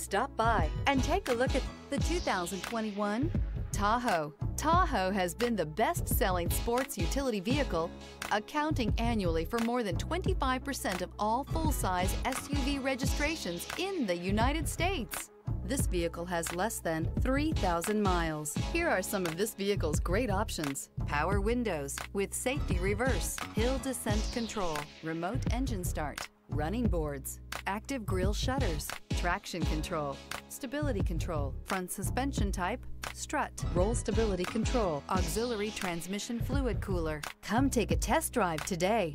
Stop by and take a look at the 2021 Tahoe. Tahoe has been the best-selling sports utility vehicle, accounting annually for more than 25% of all full-size SUV registrations in the United States. This vehicle has less than 3,000 miles. Here are some of this vehicle's great options. Power windows with safety reverse, hill descent control, remote engine start, running boards, active grille shutters, traction control, stability control, front suspension type, strut, roll stability control, auxiliary transmission fluid cooler. Come take a test drive today.